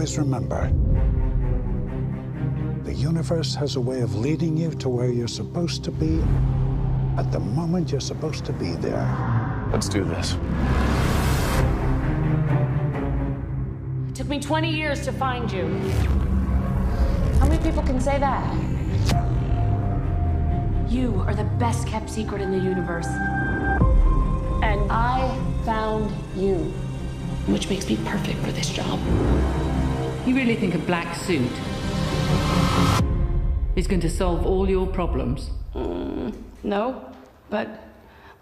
always remember the universe has a way of leading you to where you're supposed to be at the moment you're supposed to be there. Let's do this. It took me 20 years to find you. How many people can say that? You are the best kept secret in the universe. And I found you, which makes me perfect for this job. You really think a black suit is going to solve all your problems? Mm, no, but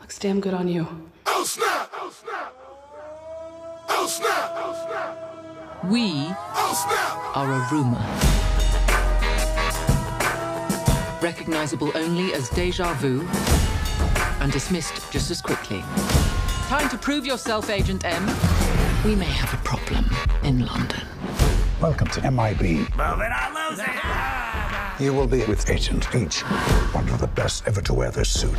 looks damn good on you. Oh snap! Oh snap! Oh snap! Oh snap! We Oh snap! are a rumor. Recognizable only as deja vu and dismissed just as quickly. Time to prove yourself, Agent M. We may have a problem in London. Welcome to MIB. Well, then I lose it. You will be with Agent H, one of the best ever to wear this suit.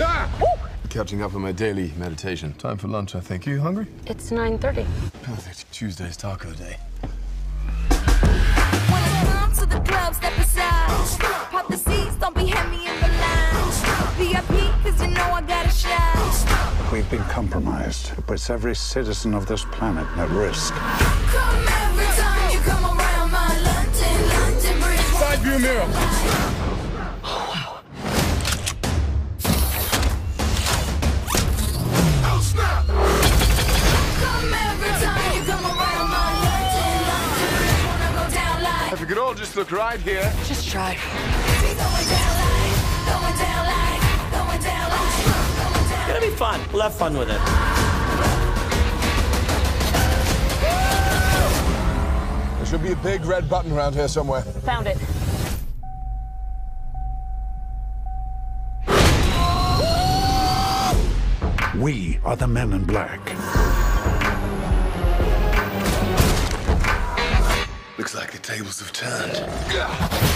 Ah! Catching up on my daily meditation. Time for lunch, I think. You hungry? It's 9.30. Perfect. Tuesday's taco day. Been compromised. It puts every citizen of this planet at risk. Come every time you come around London, London Side view mirror. Oh snap! Come every you come around my London, London Bridge. Wanna go down like, If we could all just look right here. Just try. Down. Fun. We'll have fun with it. There should be a big red button around here somewhere. Found it. We are the men in black. Looks like the tables have turned.